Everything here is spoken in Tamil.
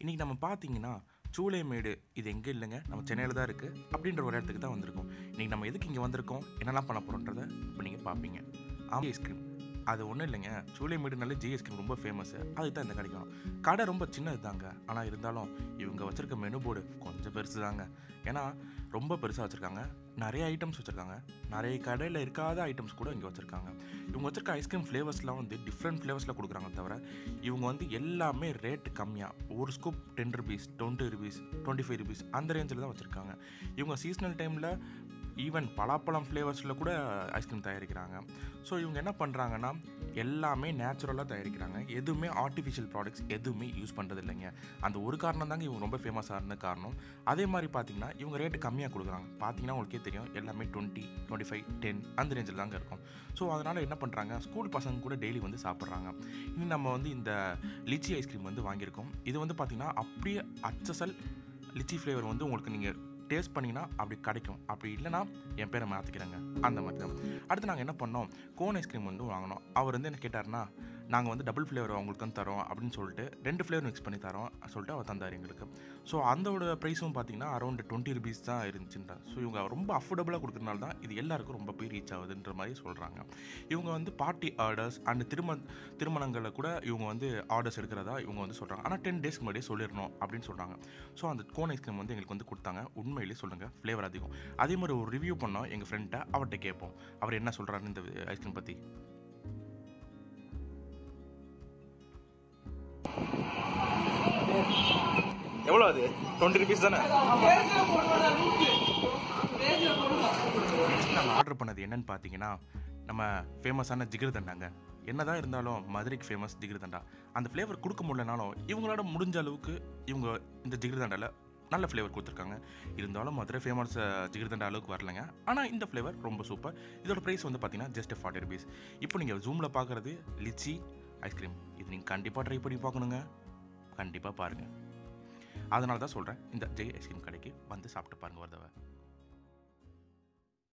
இன்றைக்கி நம்ம பார்த்தீங்கன்னா சூளைமேடு இது எங்கே இல்லைங்க? நம்ம சென்னையில் தான் இருக்குது அப்படின்ற ஒரு இடத்துக்கு தான் வந்திருக்கோம். இன்றைக்கி நம்ம எதுக்கு இங்கே வந்திருக்கோம்? என்னெல்லாம் பண்ண போகிறோன்றதை இப்போ நீங்கள் பார்ப்பீங்க ஆம் ஐஸ்கிரீம். அது ஒன்றும் இல்லைங்க. சூளைமேடுனாலே ஜிஎஸ் ஐஸ்கிரீம் ரொம்ப ஃபேமஸ் அதுக்கு தான் இந்த கடைக்கு கடை ரொம்ப சின்னது தாங்க ஆனால் இருந்தாலும் இவங்க வச்சுருக்க மெனு போர்டு கொஞ்சம் பெருசு தாங்க ஏன்னா ரொம்ப பெருசாக வச்சுருக்காங்க. நிறைய ஐட்டம்ஸ் வச்சுருக்காங்க. நிறைய கடையில் இருக்காத ஐட்டம்ஸ் கூட இங்கே வச்சுருக்காங்க. இவங்க வச்சுருக்க ஐஸ்கிரீம் ஃப்ளேவர்ஸ்லாம் வந்து டிஃப்ரெண்ட் ஃப்ளேவர்ஸில் கொடுக்குறாங்க தவிர இவங்க வந்து எல்லாமே ரேட்டு கம்மியாக ஒரு scoop ten rupees twenty rupees twenty five rupees அந்த ரேஞ்சில் தான் வச்சுருக்காங்க. இவங்க சீசனல் டைமில் ஈவன் பலாப்பழம் ஃப்ளேவர்ஸில் கூட ஐஸ்கிரீம் தயாரிக்கிறாங்க. ஸோ இவங்க என்ன பண்ணுறாங்கன்னா எல்லாமே நேச்சுரலாக தயாரிக்கிறாங்க. எதுவுமே ஆர்டிஃபிஷியல் ப்ராடக்ட்ஸ் எதுவுமே யூஸ் பண்ணுறது இல்லைங்க அந்த ஒரு காரணம் தாங்க இவங்க ரொம்ப ஃபேமஸ் ஆன காரணம். அதே மாதிரி பார்த்தீங்கன்னா இவங்க ரேட்டு கம்மியாக கொடுக்குறாங்க. பார்த்தீங்கன்னா உங்களுக்கே தெரியும் எல்லாமே டுவெண்ட்டி டுவெண்ட்டி ஃபைவ் டென் அந்த ரேஞ்சில் தாங்க இருக்கும். ஸோ அதனால் என்ன பண்ணுறாங்க ஸ்கூல் பசங்க கூட டெய்லி வந்து சாப்பிட்றாங்க. இனி நம்ம வந்து இந்த லிச்சி ஐஸ்கிரீம் வந்து வாங்கியிருக்கோம். இது வந்து பார்த்திங்கன்னா அப்படியே அச்சசல் லிச்சி ஃப்ளேவர் வந்து உங்களுக்கு நீங்கள் டேஸ்ட் பண்ணிங்கன்னா அப்படி கிடைக்கும். அப்படி இல்லைனா என் பேரை மாற்றிக்கிறேங்க அந்த மாதிரி தான். அடுத்து நாங்கள் என்ன பண்ணோம்? கோன் ஐஸ்கிரீம் வந்து வாங்கினோம். அவர் வந்து என்ன கேட்டார்னா நாங்கள் வந்து டபுள் ஃப்ளேவர் அவங்களுக்கு தான் தரோம் அப்படின்னு சொல்லிட்டு ரெண்டு ஃப்ளேவர் மிக்ஸ் பண்ணி தரோம் சொல்லிட்டு அவர் தந்தார் எங்களுக்கு. ஸோ அந்தோட ப்ரைஸும் பார்த்தீங்கன்னா அரௌண்ட் டுவெண்ட்டி ருபீஸ் தான் இருந்துச்சுன்றா. ஸோ இவங்க ரொம்ப அஃபோர்டபுளாக கொடுக்குறனால தான் இது எல்லாருக்கும் ரொம்ப போய் ரீச் ஆகுதுன்ற மாதிரி சொல்கிறாங்க இவங்க வந்து பார்ட்டி ஆர்டர்ஸ் அண்ட் திரும திருமணங்களில் கூட இவங்க வந்து ஆர்டர்ஸ் எடுக்கிறதா இவங்க வந்து சொல்கிறாங்க ஆனால் டென் டேஸ்க்கு முன்னாடியே சொல்லிடணும் அப்படின்னு சொல்கிறாங்க ஸோ அந்த கோன் ஐஸ்கிரீம் வந்து எங்களுக்கு வந்து கொடுத்தாங்க. உண்மையிலே சொல்லுங்கள் ஃப்ளேவர் அதிகம். அதே மாதிரி ஒரு ரிவ்யூ பண்ணோம் எங்கள் ஃப்ரெண்ட்டை அவர்கிட்ட கேட்போம். அவர் என்ன சொல்கிறாருன்னு இந்த ஐஸ்கிரீம் பற்றி எவ்வளோ அது? டுவெண்ட்டி ருபீஸ் தானே? நம்ம ஆர்டர் பண்ணது என்னன்னு பார்த்தீங்கன்னா நம்ம ஃபேமஸான ஜிகிர் தண்டாங்க. என்னதான் இருந்தாலும் மதுரைக்கு ஃபேமஸ் ஜிகிர் தண்டா. அந்த ஃப்ளேவர் கொடுக்க முடியலனாலும் இவங்களோட முடிஞ்ச அளவுக்கு இவங்க இந்த ஜிகிர் தண்டாவில் நல்ல ஃப்ளேவர் கொடுத்துருக்காங்க. இருந்தாலும் மதுரை ஃபேமஸ் ஜிகிர் தண்டா அளவுக்கு வரலங்க. ஆனால் இந்த ஃப்ளேவர் ரொம்ப சூப்பர் இதோட ப்ரைஸ் வந்து பார்த்தீங்கன்னா ஜஸ்ட் ஃபார்ட்டி ருபீஸ் இப்போ நீங்கள் ஜூமில் பார்க்குறது லிச்சி ஐஸ்கிரீம். இது நீங்கள் கண்டிப்பாக ட்ரை பண்ணி பார்க்கணுங்க. கண்டிப்பாக பாருங்கள் அதனால தான் சொல்கிறேன் இந்த ஜெய் ஐஸ்கிரீம் கடைக்கு வந்து சாப்பிட்டு பாருங்க ஒரு தடவை